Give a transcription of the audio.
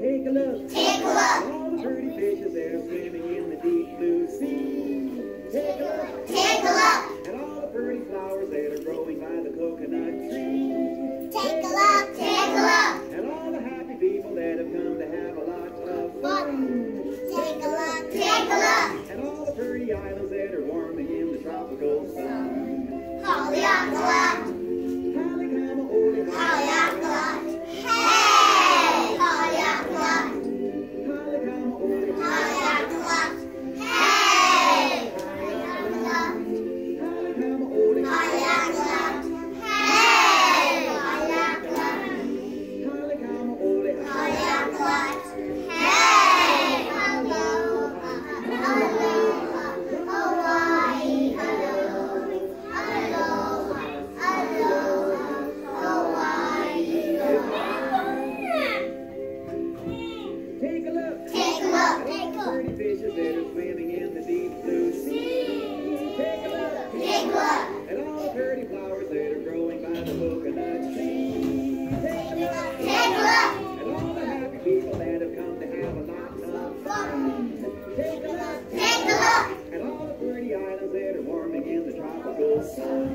Take a look. Take a look. All the pretty fishes there swimming in the deep blue sea. Take a look. Take a look. And all the pretty flowers that are growing by the coconut tree. Take a look. Take a look. And all the happy people that have come to have a lot of fun. fun. And all the pretty flowers that are growing by the. Take a look. Take a look. And all the happy people that have come to have a lot of fun. Take a look. Take a look. And all the pretty islands that are warming in the tropical sun.